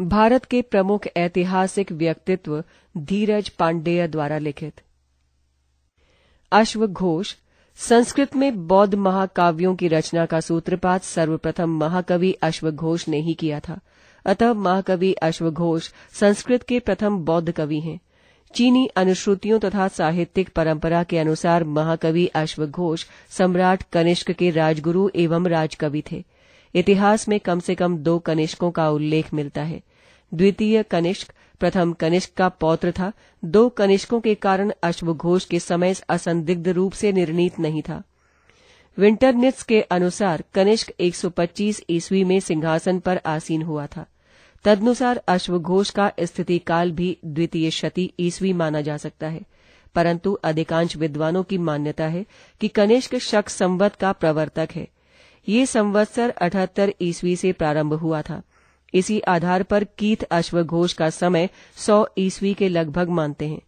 भारत के प्रमुख ऐतिहासिक व्यक्तित्व धीरज पांडेय द्वारा लिखित। अश्वघोष संस्कृत में बौद्ध महाकाव्यों की रचना का सूत्रपात सर्वप्रथम महाकवि अश्वघोष ने ही किया था। अतः महाकवि अश्वघोष संस्कृत के प्रथम बौद्ध कवि हैं। चीनी अनुश्रुतियों तथा साहित्यिक परंपरा के अनुसार महाकवि अश्वघोष सम्राट कनिष्क के राजगुरु एवं राजकवि थे। इतिहास में कम से कम दो कनिष्कों का उल्लेख मिलता है। द्वितीय कनिष्क, प्रथम कनिष्क का पौत्र था। दो कनिष्कों के कारण अश्वघोष के समय असंदिग्ध रूप से निर्णीत नहीं था। विंटरनिट्स के अनुसार कनिष्क 125 ईस्वी में सिंहासन पर आसीन हुआ था। तदनुसार अश्वघोष का स्थिति काल भी द्वितीय शती ईस्वी माना जा सकता है। परंतु अधिकांश विद्वानों की मान्यता है कि कनिष्क शक संवत का प्रवर्तक है। ये संवत्सर अठहत्तर ईस्वी से प्रारंभ हुआ था। इसी आधार पर कीथ अश्वघोष का समय सौ ईस्वी के लगभग मानते हैं।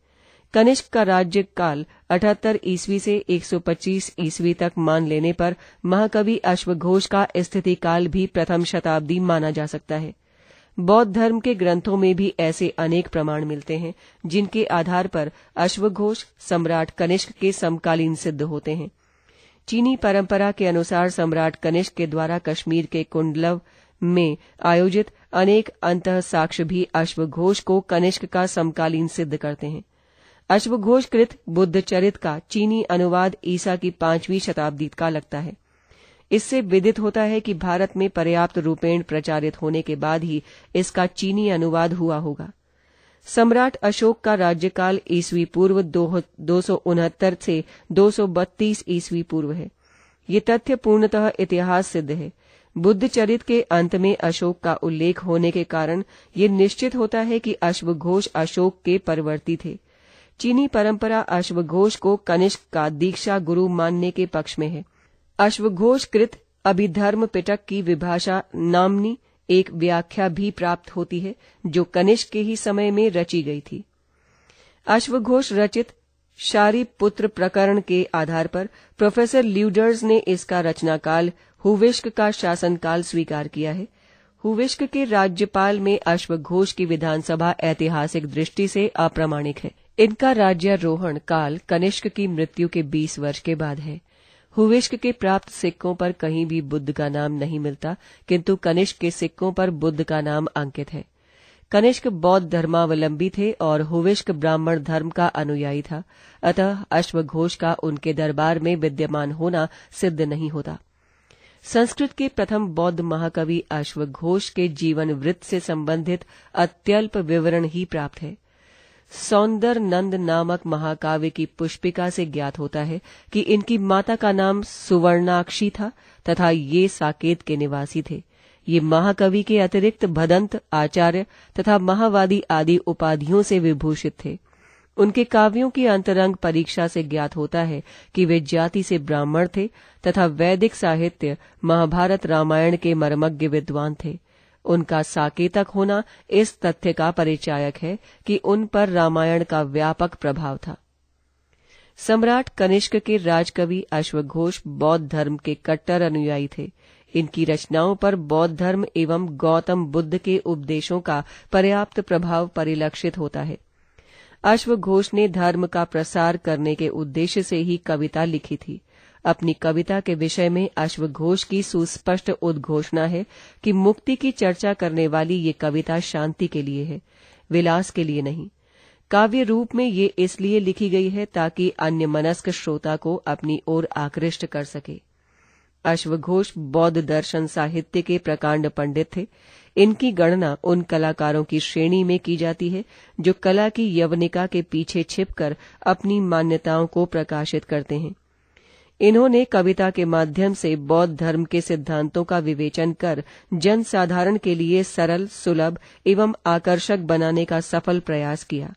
कनिष्क का राज्य काल अठहत्तर ईस्वी से 125 ईस्वी तक मान लेने पर महाकवि अश्वघोष का स्थिति काल भी प्रथम शताब्दी माना जा सकता है। बौद्ध धर्म के ग्रंथों में भी ऐसे अनेक प्रमाण मिलते हैं, जिनके आधार पर अश्वघोष सम्राट कनिष्क के समकालीन सिद्ध होते हैं। चीनी परंपरा के अनुसार सम्राट कनिष्क के द्वारा कश्मीर के कुंडलव में आयोजित अनेक अंत साक्ष्य भी अश्वघोष को कनिष्क का समकालीन सिद्ध करते हैं। अश्वघोष कृत बुद्ध चरित का चीनी अनुवाद ईसा की पांचवीं शताब्दी का लगता है। इससे विदित होता है कि भारत में पर्याप्त रूपेण प्रचारित होने के बाद ही इसका चीनी अनुवाद हुआ होगा। सम्राट अशोक का राज्यकाल ईसवी पूर्व दो सौ उनहत्तर से दो ईसवी पूर्व है। ये तथ्य पूर्णतः इतिहास सिद्ध है। बुद्ध चरित के अंत में अशोक का उल्लेख होने के कारण ये निश्चित होता है कि अश्वघोष अशोक के परवर्ती थे। चीनी परंपरा अश्वघोष को कनिष्क का दीक्षा गुरु मानने के पक्ष में है। अश्वघोष कृत अभिधर्म पिटक की विभाषा नामनी एक व्याख्या भी प्राप्त होती है, जो कनिष्क के ही समय में रची गई थी। अश्वघोष रचित शारी पुत्र प्रकरण के आधार पर प्रोफेसर ल्यूडर्स ने इसका रचनाकाल हुविश्क का शासनकाल स्वीकार किया है। हुविश्क के राज्यपाल में अश्वघोष की विधानसभा ऐतिहासिक दृष्टि से अप्रामाणिक है। इनका राज्यारोहण काल कनिष्क की मृत्यु के 20 वर्ष के बाद है। हुविश्क के प्राप्त सिक्कों पर कहीं भी बुद्ध का नाम नहीं मिलता, किंतु कनिष्क के सिक्कों पर बुद्ध का नाम अंकित है। कनिष्क बौद्ध धर्मावलंबी थे और हुविश्क ब्राह्मण धर्म का अनुयायी था, अतः अश्वघोष का उनके दरबार में विद्यमान होना सिद्ध नहीं होता। संस्कृत के प्रथम बौद्ध महाकवि अश्वघोष के जीवन वृत्त से संबंधित अत्यल्प विवरण ही प्राप्त है। सौंदर नंद नामक महाकाव्य की पुष्पिका से ज्ञात होता है कि इनकी माता का नाम सुवर्णाक्षी था तथा ये साकेत के निवासी थे। ये महाकवि के अतिरिक्त भदंत, आचार्य तथा महावादी आदि उपाधियों से विभूषित थे। उनके काव्यों की अंतरंग परीक्षा से ज्ञात होता है कि वे जाति से ब्राह्मण थे तथा वैदिक साहित्य महाभारत रामायण के मर्मज्ञ विद्वान थे। उनका साकेतक होना इस तथ्य का परिचायक है कि उन पर रामायण का व्यापक प्रभाव था। सम्राट कनिष्क के राजकवि अश्वघोष बौद्ध धर्म के कट्टर अनुयायी थे। इनकी रचनाओं पर बौद्ध धर्म एवं गौतम बुद्ध के उपदेशों का पर्याप्त प्रभाव परिलक्षित होता है। अश्वघोष ने धर्म का प्रसार करने के उद्देश्य से ही कविता लिखी थी। अपनी कविता के विषय में अश्वघोष की सुस्पष्ट उद्घोषणा है कि मुक्ति की चर्चा करने वाली ये कविता शांति के लिए है, विलास के लिए नहीं। काव्य रूप में ये इसलिए लिखी गई है ताकि अन्य मनस्क श्रोता को अपनी ओर आकृष्ट कर सके। अश्वघोष बौद्ध दर्शन साहित्य के प्रकांड पंडित थे। इनकी गणना उन कलाकारों की श्रेणी में की जाती है, जो कला की यवनिका के पीछे छिपकर अपनी मान्यताओं को प्रकाशित करते हैं। इन्होंने कविता के माध्यम से बौद्ध धर्म के सिद्धांतों का विवेचन कर जन साधारण के लिए सरल, सुलभ एवं आकर्षक बनाने का सफल प्रयास किया।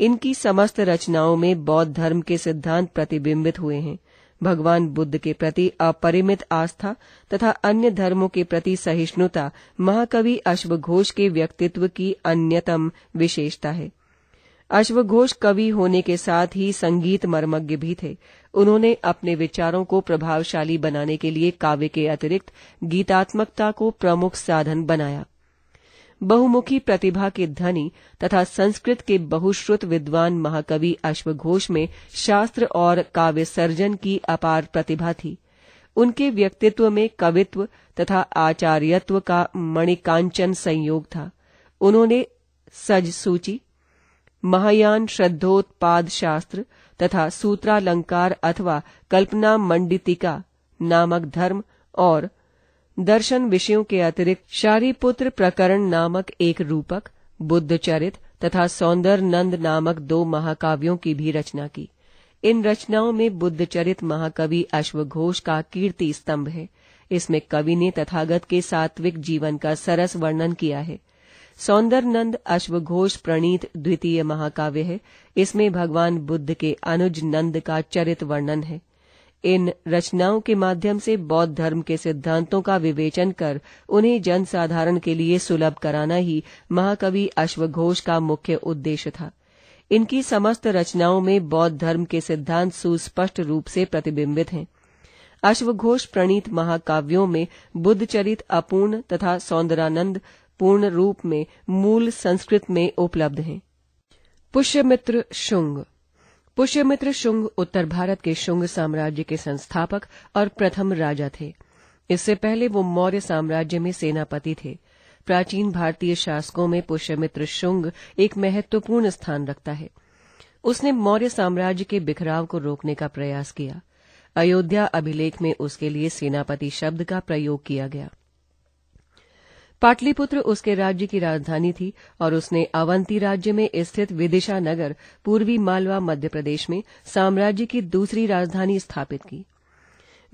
इनकी समस्त रचनाओं में बौद्ध धर्म के सिद्धांत प्रतिबिंबित हुए हैं। भगवान बुद्ध के प्रति अपरिमित आस्था तथा अन्य धर्मों के प्रति सहिष्णुता महाकवि अश्वघोष के व्यक्तित्व की अन्यतम विशेषता है। अश्वघोष कवि होने के साथ ही संगीत मर्मज्ञ भी थे। उन्होंने अपने विचारों को प्रभावशाली बनाने के लिए काव्य के अतिरिक्त गीतात्मकता को प्रमुख साधन बनाया। बहुमुखी प्रतिभा के धनी तथा संस्कृत के बहुश्रुत विद्वान महाकवि अश्वघोष में शास्त्र और काव्य सर्जन की अपार प्रतिभा थी। उनके व्यक्तित्व में कवित्व तथा आचार्यत्व का मणिकांचन संयोग था। उन्होंने सज सूची, महायान श्रद्धोत्पाद शास्त्र तथा सूत्रालंकार अथवा कल्पना मंडितिका नामक धर्म और दर्शन विषयों के अतिरिक्त शारीपुत्र प्रकरण नामक एक रूपक बुद्ध चरित तथा सौंदर नंद नामक दो महाकाव्यों की भी रचना की। इन रचनाओं में बुद्ध चरित महाकवि अश्वघोष का कीर्ति स्तंभ है। इसमें कवि ने तथागत के सात्विक जीवन का सरस वर्णन किया है। सौंदर नंद अश्वघोष प्रणीत द्वितीय महाकाव्य है। इसमें भगवान बुद्ध के अनुज नंद का चरित वर्णन है। इन रचनाओं के माध्यम से बौद्ध धर्म के सिद्धांतों का विवेचन कर उन्हें जनसाधारण के लिए सुलभ कराना ही महाकवि अश्वघोष का मुख्य उद्देश्य था। इनकी समस्त रचनाओं में बौद्ध धर्म के सिद्धांत सुस्पष्ट रूप से प्रतिबिंबित हैं। अश्वघोष प्रणीत महाकाव्यों में बुद्धचरित अपूर्ण तथा सौंदरानंद पूर्ण रूप में मूल संस्कृत में उपलब्ध हैं। पुष्यमित्र शुंग पुष्यमित्र शुंग उत्तर भारत के शुंग साम्राज्य के संस्थापक और प्रथम राजा थे। इससे पहले वो मौर्य साम्राज्य में सेनापति थे। प्राचीन भारतीय शासकों में पुष्यमित्र शुंग एक महत्वपूर्ण स्थान रखता है। उसने मौर्य साम्राज्य के बिखराव को रोकने का प्रयास किया। अयोध्या अभिलेख में उसके लिए सेनापति शब्द का प्रयोग किया गया। पाटलिपुत्र उसके राज्य की राजधानी थी और उसने अवंती राज्य में स्थित विदिशा नगर, पूर्वी मालवा, मध्य प्रदेश में साम्राज्य की दूसरी राजधानी स्थापित की।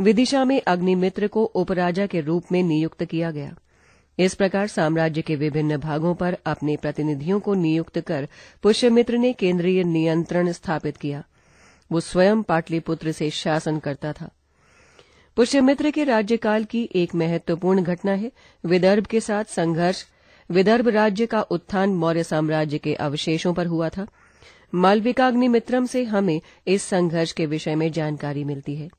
विदिशा में अग्निमित्र को उपराजा के रूप में नियुक्त किया गया। इस प्रकार साम्राज्य के विभिन्न भागों पर अपने प्रतिनिधियों को नियुक्त कर पुष्यमित्र ने केंद्रीय नियंत्रण स्थापित किया। वो स्वयं पाटलिपुत्र से शासन करता था। पुष्यमित्र के राज्यकाल की एक महत्वपूर्ण घटना है। विदर्भ के साथ संघर्ष, विदर्भ राज्य का उत्थान मौर्य साम्राज्य के अवशेषों पर हुआ था। मालविकाग्निमित्रम से हमें इस संघर्ष के विषय में जानकारी मिलती है।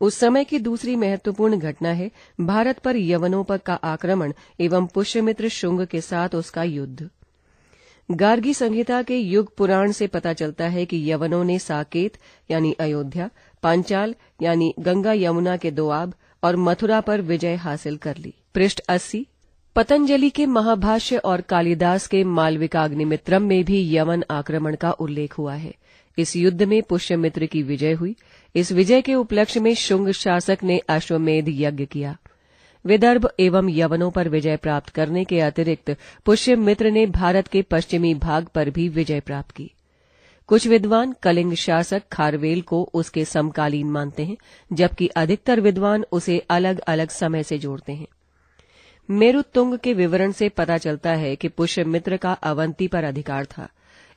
उस समय की दूसरी महत्वपूर्ण घटना है, भारत पर यवनों पर का आक्रमण एवं पुष्यमित्र शुंग के साथ उसका युद्ध। गार्गी संहिता के युग पुराण से पता चलता है कि यवनों ने साकेत, यानी अयोध्या पांचाल, यानी गंगा यमुना के दोआब और मथुरा पर विजय हासिल कर ली। पृष्ठ अस्सी, पतंजलि के महाभाष्य और कालिदास के मालविकाग्निमित्रम में भी यवन आक्रमण का उल्लेख हुआ है। इस युद्ध में पुष्यमित्र की विजय हुई। इस विजय के उपलक्ष्य में शुंग शासक ने अश्वमेध यज्ञ किया। विदर्भ एवं यवनों पर विजय प्राप्त करने के अतिरिक्त पुष्यमित्र ने भारत के पश्चिमी भाग पर भी विजय प्राप्त की। कुछ विद्वान कलिंग शासक खारवेल को उसके समकालीन मानते हैं, जबकि अधिकतर विद्वान उसे अलग अलग समय से जोड़ते हैं। मेरुतुंग के विवरण से पता चलता है कि पुष्यमित्र का अवंती पर अधिकार था।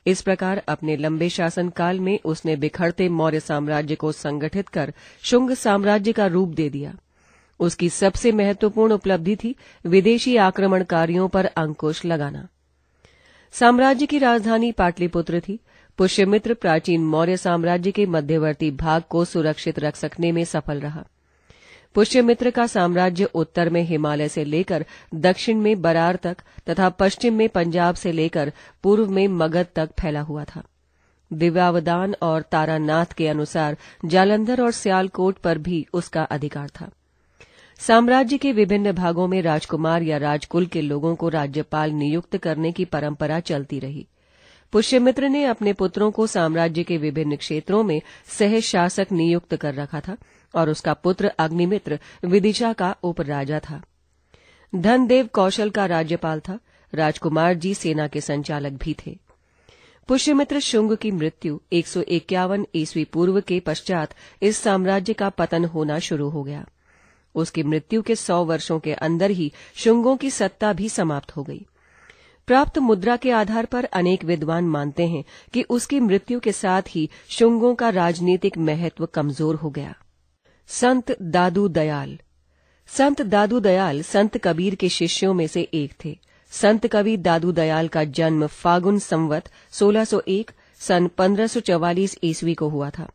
इस प्रकार अपने लंबे शासनकाल में उसने बिखरते मौर्य साम्राज्य को संगठित कर शुंग साम्राज्य का रूप दे दिया। उसकी सबसे महत्वपूर्ण उपलब्धि थी विदेशी आक्रमणकारियों पर अंकुश लगाना। साम्राज्य की राजधानी पाटलिपुत्र थी। पुष्यमित्र प्राचीन मौर्य साम्राज्य के मध्यवर्ती भाग को सुरक्षित रख सकने में सफल रहा। पुष्यमित्र का साम्राज्य उत्तर में हिमालय से लेकर दक्षिण में बरार तक तथा पश्चिम में पंजाब से लेकर पूर्व में मगध तक फैला हुआ था। दिव्यावदान और तारानाथ के अनुसार जालंधर और सियालकोट पर भी उसका अधिकार था। साम्राज्य के विभिन्न भागों में राजकुमार या राजकुल के लोगों को राज्यपाल नियुक्त करने की परंपरा चलती रही। पुष्यमित्र ने अपने पुत्रों को साम्राज्य के विभिन्न क्षेत्रों में सह शासक नियुक्त कर रखा था और उसका पुत्र अग्निमित्र विदिशा का उपराजा था। धनदेव कौशल का राज्यपाल था। राजकुमार जी सेना के संचालक भी थे। पुष्यमित्र शुंग की मृत्यु एक सौ इक्यावन ईस्वी पूर्व के पश्चात इस साम्राज्य का पतन होना शुरू हो गया। उसकी मृत्यु के सौ वर्षों के अंदर ही शुंगों की सत्ता भी समाप्त हो गई। प्राप्त मुद्रा के आधार पर अनेक विद्वान मानते हैं कि उसकी मृत्यु के साथ ही शुंगों का राजनीतिक महत्व कमज़ोर हो गया। संत दादू दयाल। संत दादू दयाल संत कबीर के शिष्यों में से एक थे। संत कवि दादू दयाल का जन्म फागुन संवत 1601 सन 1544 ईस्वी को हुआ था।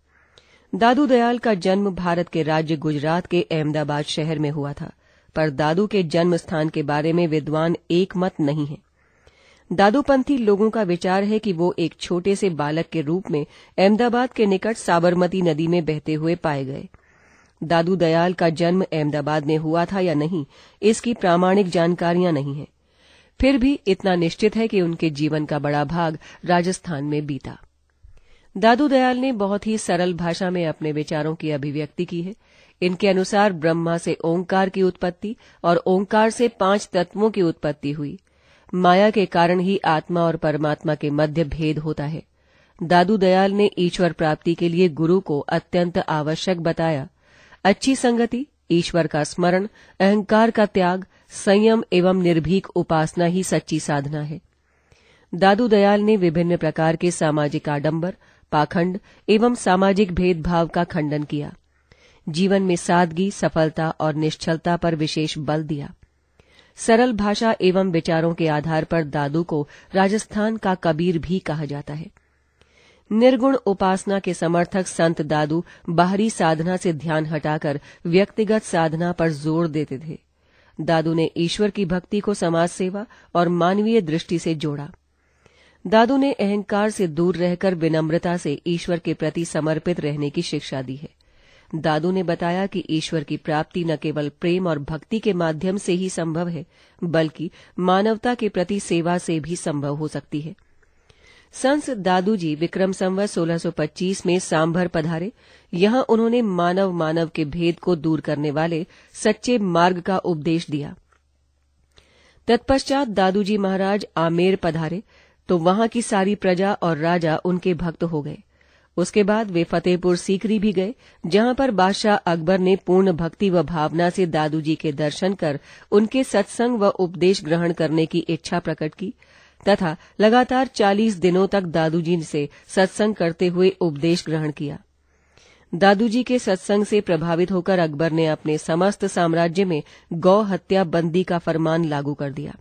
दादू दयाल का जन्म भारत के राज्य गुजरात के अहमदाबाद शहर में हुआ था, पर दादू के जन्म स्थान के बारे में विद्वान एक मत नहीं है। दादूपंथी लोगों का विचार है कि वो एक छोटे से बालक के रूप में अहमदाबाद के निकट साबरमती नदी में बहते हुए पाए गए। दादू दयाल का जन्म अहमदाबाद में हुआ था या नहीं, इसकी प्रामाणिक जानकारियाँ नहीं है। फिर भी इतना निश्चित है कि उनके जीवन का बड़ा भाग राजस्थान में बीता। दादू दयाल ने बहुत ही सरल भाषा में अपने विचारों की अभिव्यक्ति की है। इनके अनुसार ब्रह्मा से ओंकार की उत्पत्ति और ओंकार से पाँच तत्वों की उत्पत्ति हुई। माया के कारण ही आत्मा और परमात्मा के मध्य भेद होता है। दादू दयाल ने ईश्वर प्राप्ति के लिए गुरु को अत्यंत आवश्यक बताया। अच्छी संगति, ईश्वर का स्मरण, अहंकार का त्याग, संयम एवं निर्भीक उपासना ही सच्ची साधना है। दादू दयाल ने विभिन्न प्रकार के सामाजिक आडंबर, पाखंड एवं सामाजिक भेदभाव का खंडन किया। जीवन में सादगी, सफलता और निश्चलता पर विशेष बल दिया। सरल भाषा एवं विचारों के आधार पर दादू को राजस्थान का कबीर भी कहा जाता है। निर्गुण उपासना के समर्थक संत दादू बाहरी साधना से ध्यान हटाकर व्यक्तिगत साधना पर ज़ोर देते थे। दादू ने ईश्वर की भक्ति को समाज सेवा और मानवीय दृष्टि से जोड़ा। दादू ने अहंकार से दूर रहकर विनम्रता से ईश्वर के प्रति समर्पित रहने की शिक्षा दी है। दादू ने बताया कि ईश्वर की प्राप्ति न केवल प्रेम और भक्ति के माध्यम से ही संभव है, बल्कि मानवता के प्रति सेवा से भी संभव हो सकती है। संत दादू जी विक्रम संवत 1625 में सांभर पधारे। यहाँ उन्होंने मानव मानव के भेद को दूर करने वाले सच्चे मार्ग का उपदेश दिया। तत्पश्चात दादूजी महाराज आमेर पधारे तो वहाँ की सारी प्रजा और राजा उनके भक्त हो गए। उसके बाद वे फतेहपुर सीकरी भी गए, जहाँ पर बादशाह अकबर ने पूर्ण भक्ति व भावना से दादूजी के दर्शन कर उनके सत्संग व उपदेश ग्रहण करने की इच्छा प्रकट की, तथा लगातार चालीस दिनों तक दादूजी से सत्संग करते हुए उपदेश ग्रहण किया। दादूजी के सत्संग से प्रभावित होकर अकबर ने अपने समस्त साम्राज्य में गौ हत्या बंदी का फरमान लागू कर दिया।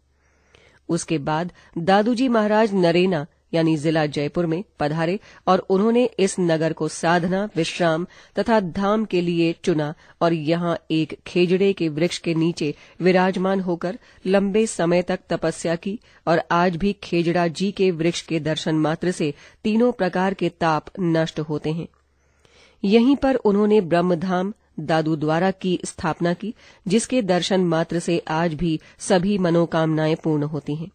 उसके बाद दादूजी महाराज नरेना यानी जिला जयपुर में पधारे और उन्होंने इस नगर को साधना, विश्राम तथा धाम के लिए चुना और यहाँ एक खेजड़े के वृक्ष के नीचे विराजमान होकर लंबे समय तक तपस्या की और आज भी खेजड़ा जी के वृक्ष के दर्शन मात्र से तीनों प्रकार के ताप नष्ट होते हैं। यहीं पर उन्होंने ब्रह्मधाम दादू द्वारा की स्थापना की, जिसके दर्शन मात्र से आज भी सभी मनोकामनाएँ पूर्ण होती हैं।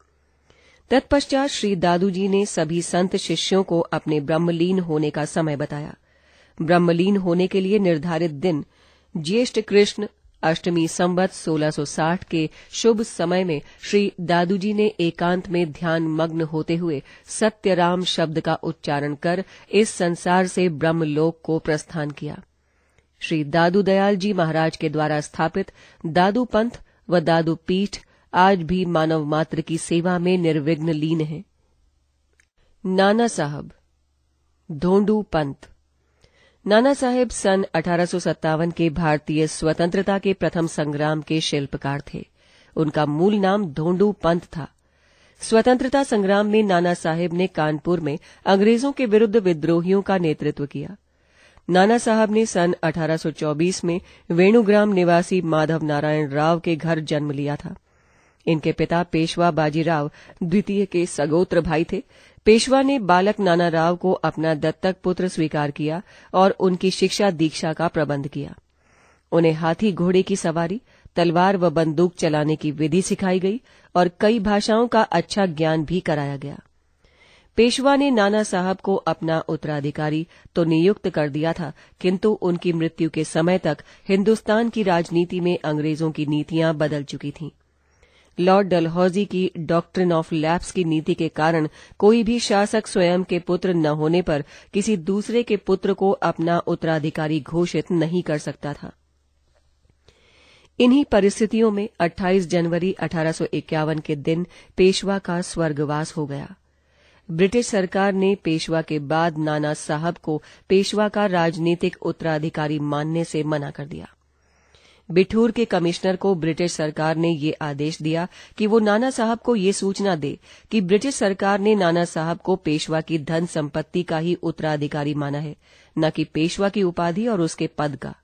तत्पश्चात श्री दादूजी ने सभी संत शिष्यों को अपने ब्रह्मलीन होने का समय बताया। ब्रह्मलीन होने के लिए निर्धारित दिन ज्येष्ठ कृष्ण अष्टमी संवत 1660 के शुभ समय में श्री दादूजी ने एकांत में ध्यान मग्न होते हुए सत्यराम शब्द का उच्चारण कर इस संसार से ब्रह्मलोक को प्रस्थान किया। श्री दादू दयाल जी महाराज के द्वारा स्थापित दादू पंथ व दादू पीठ आज भी मानव मात्र की सेवा में निर्विघ्न लीन है। नाना साहब, धोंडू पंत। नाना साहेब सन अठारह के भारतीय स्वतंत्रता के प्रथम संग्राम के शिल्पकार थे। उनका मूल नाम धोंडू पंत था। स्वतंत्रता संग्राम में नाना साहेब ने कानपुर में अंग्रेज़ों के विरुद्ध विद्रोहियों का नेतृत्व किया। नाना साहब ने सन 1824 में वेणुग्राम निवासी माधव नारायण राव के घर जन्म लिया था। इनके पिता पेशवा बाजीराव द्वितीय के सगोत्र भाई थे। पेशवा ने बालक नाना राव को अपना दत्तक पुत्र स्वीकार किया और उनकी शिक्षा दीक्षा का प्रबंध किया। उन्हें हाथी घोड़े की सवारी, तलवार व बंदूक चलाने की विधि सिखाई गई और कई भाषाओं का अच्छा ज्ञान भी कराया गया। पेशवा ने नाना साहब को अपना उत्तराधिकारी तो नियुक्त कर दिया था, किंतु उनकी मृत्यु के समय तक हिंदुस्तान की राजनीति में अंग्रेज़ों की नीतियाँ बदल चुकी थीं। लॉर्ड डलहौजी की डॉक्ट्रिन ऑफ़ लैप्स की नीति के कारण कोई भी शासक स्वयं के पुत्र न होने पर किसी दूसरे के पुत्र को अपना उत्तराधिकारी घोषित नहीं कर सकता था। इन्हीं परिस्थितियों में 28 जनवरी अठारह के दिन पेशवा का स्वर्गवास हो गया। ब्रिटिश सरकार ने पेशवा के बाद नाना साहब को पेशवा का राजनीतिक उत्तराधिकारी मानने से मना कर दिया। बिठूर के कमिश्नर को ब्रिटिश सरकार ने ये आदेश दिया कि वो नाना साहब को ये सूचना दे कि ब्रिटिश सरकार ने नाना साहब को पेशवा की धन संपत्ति का ही उत्तराधिकारी माना है, न कि पेशवा की उपाधि और उसके पद का।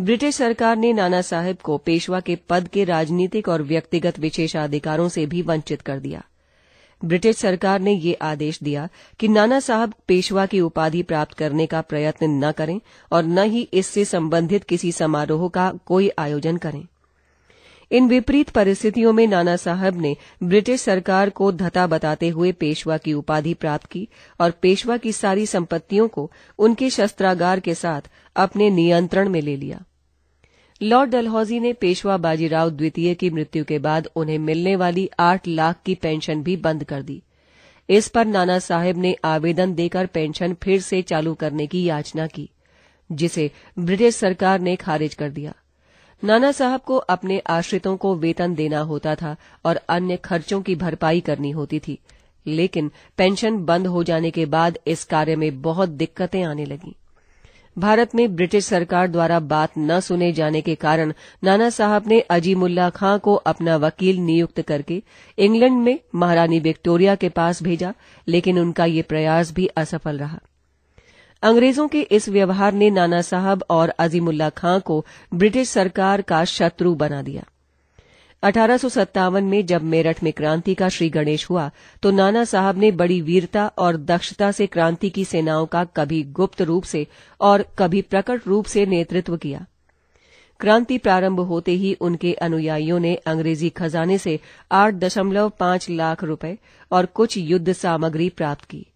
ब्रिटिश सरकार ने नाना साहेब को पेशवा के पद के राजनीतिक और व्यक्तिगत विशेषाधिकारों से भी वंचित कर दिया। ब्रिटिश सरकार ने ये आदेश दिया कि नाना साहब पेशवा की उपाधि प्राप्त करने का प्रयत्न न करें और न ही इससे संबंधित किसी समारोह का कोई आयोजन करें। इन विपरीत परिस्थितियों में नाना साहब ने ब्रिटिश सरकार को धता बताते हुए पेशवा की उपाधि प्राप्त की और पेशवा की सारी संपत्तियों को उनके शस्त्रागार के साथ अपने नियंत्रण में ले लिया। लॉर्ड डलहौजी ने पेशवा बाजीराव द्वितीय की मृत्यु के बाद उन्हें मिलने वाली आठ लाख की पेंशन भी बंद कर दी। इस पर नाना साहेब ने आवेदन देकर पेंशन फिर से चालू करने की याचना की, जिसे ब्रिटिश सरकार ने खारिज कर दिया। नाना साहब को अपने आश्रितों को वेतन देना होता था और अन्य खर्चों की भरपाई करनी होती थी, लेकिन पेंशन बंद हो जाने के बाद इस कार्य में बहुत दिक्कतें आने लगी। भारत में ब्रिटिश सरकार द्वारा बात न सुने जाने के कारण नाना साहब ने अजीमुल्ला खां को अपना वकील नियुक्त करके इंग्लैंड में महारानी विक्टोरिया के पास भेजा, लेकिन उनका ये प्रयास भी असफल रहा। अंग्रेज़ों के इस व्यवहार ने नाना साहब और अजीमुल्ला खां को ब्रिटिश सरकार का शत्रु बना दिया। अठारह में जब मेरठ में क्रांति का श्री गणेश हुआ तो नाना साहब ने बड़ी वीरता और दक्षता से क्रांति की सेनाओं का कभी गुप्त रूप से और कभी प्रकट रूप से नेतृत्व किया। क्रांति प्रारंभ होते ही उनके अनुयायियों ने अंग्रेज़ी खजाने से आठ दशमलव पाँच लाख रुपए और कुछ युद्ध सामग्री प्राप्त की।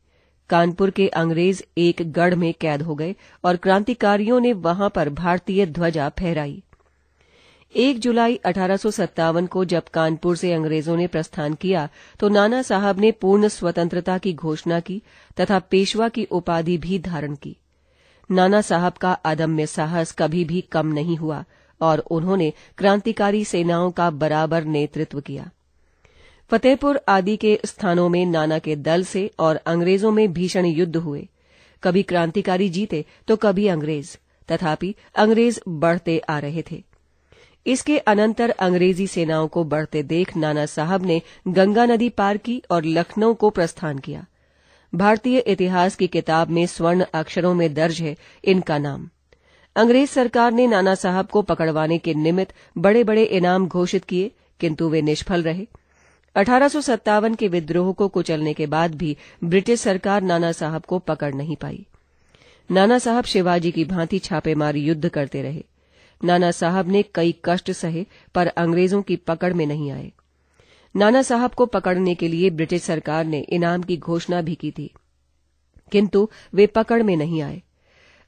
कानपुर के अंग्रेज़ एक गढ़ में कैद हो गए और क्रांतिकारियों ने वहाँ पर भारतीय ध्वजा फहराई। एक जुलाई अठारह को जब कानपुर से अंग्रेज़ों ने प्रस्थान किया तो नाना साहब ने पूर्ण स्वतंत्रता की घोषणा की तथा पेशवा की उपाधि भी धारण की। नाना साहब का अदम्य साहस कभी भी कम नहीं हुआ और उन्होंने क्रांतिकारी सेनाओं का बराबर नेतृत्व किया। फतेहपुर आदि के स्थानों में नाना के दल से और अंग्रेज़ों में भीषण युद्ध हुए। कभी क्रांतिकारी जीते तो कभी अंग्रेज़। तथापि अंग्रेज़ बढ़ते आ रहे थे। इसके अनंतर अंग्रेज़ी सेनाओं को बढ़ते देख नाना साहब ने गंगा नदी पार की और लखनऊ को प्रस्थान किया। भारतीय इतिहास की किताब में स्वर्ण अक्षरों में दर्ज है इनका नाम। अंग्रेज़ सरकार ने नाना साहब को पकड़वाने के निमित्त बड़े बड़े इनाम घोषित किए, किंतु वे निष्फल रहे। अठारह सौ सत्तावन के विद्रोह को कुचलने के बाद भी ब्रिटिश सरकार नाना साहब को पकड़ नहीं पाई। नाना साहब शिवाजी की भांति छापेमारी युद्ध करते रहे। नाना साहब ने कई कष्ट सहे, पर अंग्रेज़ों की पकड़ में नहीं आए। नाना साहब को पकड़ने के लिए ब्रिटिश सरकार ने इनाम की घोषणा भी की थी, किंतु वे पकड़ में नहीं आए।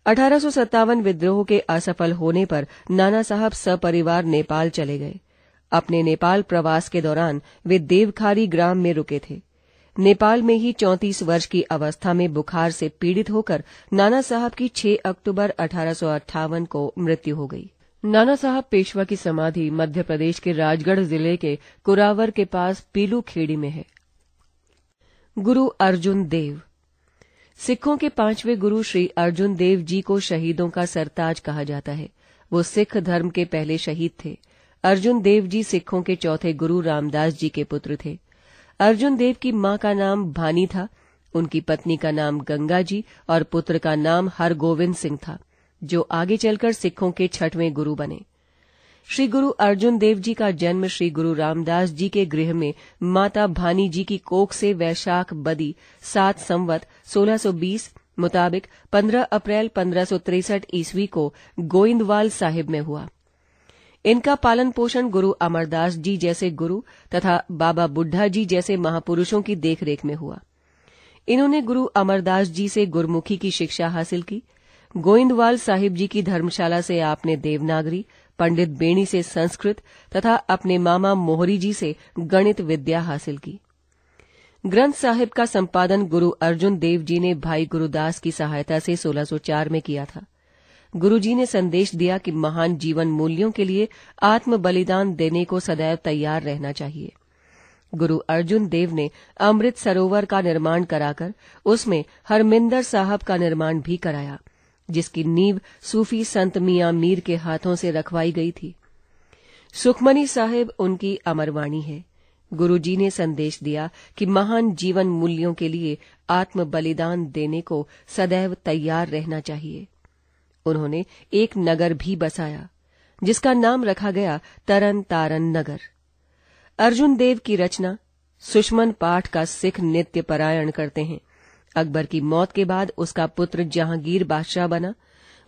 अठारह सौ सत्तावन विद्रोह के असफल होने पर नाना साहब सपरिवार नेपाल चले गए। अपने नेपाल प्रवास के दौरान वे देवखारी ग्राम में रुके थे। नेपाल में ही चौंतीस वर्ष की अवस्था में बुखार से पीड़ित होकर नाना साहब की 6 अक्टूबर अठारह को मृत्यु हो गई। नाना साहब पेशवा की समाधि मध्य प्रदेश के राजगढ़ ज़िले के कुरावर के पास पीलू खेड़ी में है। गुरु अर्जुन देव। सिखों के पाँचवें गुरु श्री अर्जुन देव जी को शहीदों का सरताज कहा जाता है। वो सिख धर्म के पहले शहीद थे। अर्जुन देव जी सिखों के चौथे गुरु रामदास जी के पुत्र थे। अर्जुन देव की माँ का नाम भानी था। उनकी पत्नी का नाम गंगा जी और पुत्र का नाम हरगोविंद सिंह था। जो आगे चलकर सिखों के छठवें गुरु बने। श्री गुरु अर्जुन देव जी का जन्म श्री गुरु रामदास जी के गृह में माता भानी जी की कोख से वैशाख बदी सात संवत 1620 मुताबिक 15 अप्रैल पंद्रह ईस्वी को गोइंदवाल साहिब में हुआ। इनका पालन पोषण गुरु अमरदास जी जैसे गुरु तथा बाबा बुड्ढा जी जैसे महापुरुषों की देखरेख में हुआ। इन्होंने गुरु अमरदास जी से गुरमुखी की शिक्षा हासिल की गोइंदवाल साहिब जी की धर्मशाला से आपने देवनागरी, पंडित बेणी से संस्कृत तथा अपने मामा मोहरी जी से गणित विद्या हासिल की। ग्रंथ साहिब का संपादन गुरु अर्जुन देव जी ने भाई गुरुदास की सहायता से 1604 में किया था। गुरुजी ने संदेश दिया कि महान जीवन मूल्यों के लिए आत्म बलिदान देने को सदैव तैयार रहना चाहिए। गुरु अर्जुन देव ने अमृत सरोवर का निर्माण कराकर उसमें हरमिंदर साहब का निर्माण भी कराया। जिसकी नींव सूफी संत मियाँ मीर के हाथों से रखवाई गई थी। सुखमनी साहिब उनकी अमरवाणी है। गुरुजी ने संदेश दिया कि महान जीवन मूल्यों के लिए आत्म बलिदान देने को सदैव तैयार रहना चाहिए। उन्होंने एक नगर भी बसाया, जिसका नाम रखा गया तरन तारन नगर। अर्जुन देव की रचना सुषमन पाठ का सिख नित्य पारायण करते हैं। अकबर की मौत के बाद उसका पुत्र जहांगीर बादशाह बना।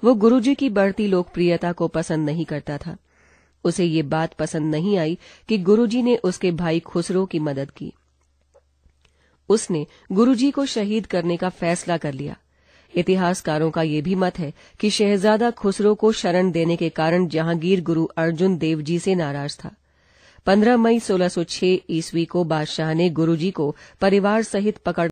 वो गुरुजी की बढ़ती लोकप्रियता को पसंद नहीं करता था। उसे ये बात पसंद नहीं आई कि गुरुजी ने उसके भाई खुसरो की मदद की। उसने गुरुजी को शहीद करने का फैसला कर लिया। इतिहासकारों का यह भी मत है कि शहजादा खुसरो को शरण देने के कारण जहांगीर गुरु अर्जुन देव जी से नाराज़ था। 15 मई 1606 ईस्वी को बादशाह ने गुरुजी को परिवार सहित पकड़